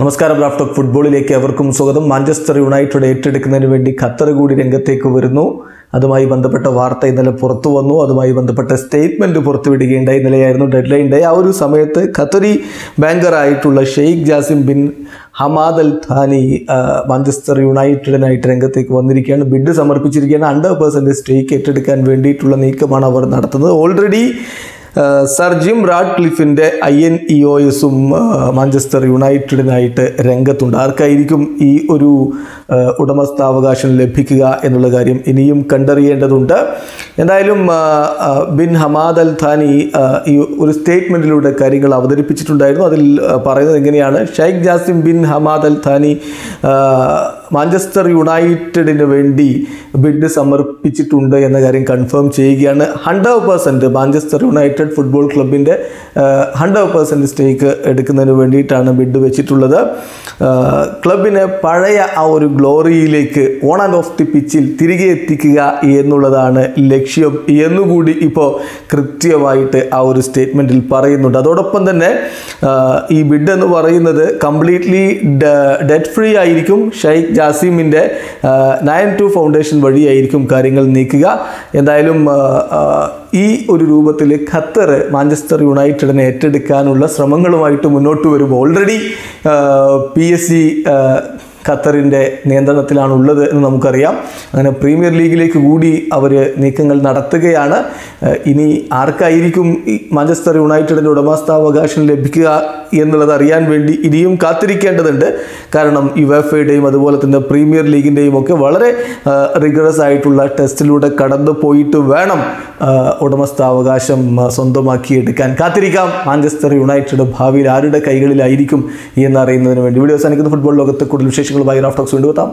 നമസ്കാരം റാഫ് ഫുട്ബോളിലേക്ക് അവർക്കും സ്വാഗതം. മാഞ്ചസ്റ്റർ യുണൈറ്റഡ് ഏറ്റെടുക്കുന്നതിന് വേണ്ടി ഖത്തർ കൂടി രംഗത്തേക്ക് വരുന്നു. അതുമായി ബന്ധപ്പെട്ട വാർത്ത ഇന്നലെ പുറത്തു വന്നു. അതുമായി ബന്ധപ്പെട്ട സ്റ്റേറ്റ്മെന്റ് പുറത്തുവിടുകയുണ്ടായി. ഇന്നലെയായിരുന്നു ഡെഡ് ലൈൻ ഡേ. ആ ഒരു സമയത്ത് Qatari ബാങ്കറായിട്ടുള്ള Sheikh Jassim bin Hamad Al Thani Manchester യുണൈറ്റഡിനായിട്ട് രംഗത്തേക്ക് വന്നിരിക്കുകയാണ്. ബിഡ് സമർപ്പിച്ചിരിക്കുകയാണ്. ഹൺഡ്രഡ് പെർസെന്റ് സ്റ്റേക്ക് ഏറ്റെടുക്കാൻ വേണ്ടിയിട്ടുള്ള നീക്കമാണ് അവർ നടത്തുന്നത്. ഓൾറെഡി സർ ജിം റാഡ് ക്ലിഫിന്റെ ഐ എൻ ഇ ഒ എസും മാഞ്ചസ്റ്റർ യുണൈറ്റഡിനായിട്ട് രംഗത്തുണ്ട്. ആർക്കായിരിക്കും ഈ ഒരു ഉടമസ്ഥാവകാശം ലഭിക്കുക എന്നുള്ള കാര്യം ഇനിയും കണ്ടറിയേണ്ടതുണ്ട്. എന്തായാലും ബിൻ ഹമാദ് അൽ ഥാനി ഈ ഒരു സ്റ്റേറ്റ്മെന്റിലൂടെ കാര്യങ്ങൾ അവതരിപ്പിച്ചിട്ടുണ്ടായിരുന്നു. അതിൽ പറയുന്നത് എങ്ങനെയാണ്? Sheikh Jassim bin Hamad Al Thani Manchester യുണൈറ്റഡിന് വേണ്ടി ബിഡ് സമർപ്പിച്ചിട്ടുണ്ട് എന്ന കാര്യം കൺഫേം ചെയ്യുകയാണ്. Hundred percent Manchester United football ക്ലബിന്റെ ഹൺഡ്രഡ് പേഴ്സന്റ് സ്റ്റേക്ക് എടുക്കുന്നതിന് വേണ്ടിയിട്ടാണ് ബിഡ് വെച്ചിട്ടുള്ളത്. ക്ലബിനെ പഴയ ആ ഒരു ഗ്ലോറിയിലേക്ക് ഓൺ ആൻഡ് ഓഫ് ദി പിച്ചിൽ തിരികെ എത്തിക്കുക എന്നുള്ളതാണ് ലക്ഷ്യം എന്നുകൂടി ഇപ്പോൾ കൃത്യമായിട്ട് ആ ഒരു സ്റ്റേറ്റ്മെന്റിൽ പറയുന്നുണ്ട്. അതോടൊപ്പം തന്നെ ഈ ബിഡ് എന്ന് പറയുന്നത് കംപ്ലീറ്റ്ലി ഡെറ്റ് ഫ്രീ ആയിരിക്കും. ഷെയ്ഖ് ജാസിമിന്റെ നയൻ ടു ഫൗണ്ടേഷൻ വഴിയായിരിക്കും കാര്യങ്ങൾ നീക്കുക. എന്തായാലും ഈ ഒരു രൂപത്തിൽ ഖത്തർ മാഞ്ചസ്റ്റർ യുണൈറ്റഡിനെ ഏറ്റെടുക്കാനുള്ള ശ്രമങ്ങളുമായിട്ട് മുന്നോട്ട് വരുമ്പോൾ ഓൾറെഡി പി എസ് സി ഖത്തറിന്റെ നിയന്ത്രണത്തിലാണുള്ളത് എന്ന് നമുക്കറിയാം. അങ്ങനെ പ്രീമിയർ ലീഗിലേക്ക് കൂടി അവർ നീക്കങ്ങൾ നടത്തുകയാണ്. ഇനി ആർക്കായിരിക്കും മാഞ്ചസ്റ്റർ യുണൈറ്റഡിന്റെ ഉടമസ്ഥാവകാശം ലഭിക്കുക എന്നുള്ളത് അറിയാൻ വേണ്ടി ഇനിയും കാത്തിരിക്കേണ്ടതുണ്ട്. കാരണം യുവേഫയുടെയും അതുപോലെ തന്നെ പ്രീമിയർ ലീഗിന്റെയും ഒക്കെ വളരെ റിഗറസ് ആയിട്ടുള്ള ടെസ്റ്റിലൂടെ കടന്നു പോയിട്ട് വേണം ഉടമസ്ഥാവകാശം സ്വന്തമാക്കി സ്വന്തമാക്കിയെടുക്കാൻ. കാത്തിരിക്കാം. മാഞ്ചസ്റ്റർ യുണൈറ്റഡ് ഭാവിയിൽ ആരുടെ കൈകളിലായിരിക്കും എന്നറിയുന്നതിന് വേണ്ടി. വീഡിയോ അവസാനിക്കുന്ന. ഫുട്ബോൾ ലോകത്തെ കൂടുതൽ ቫይራፍ ቶክስ ዊንዶ በጣም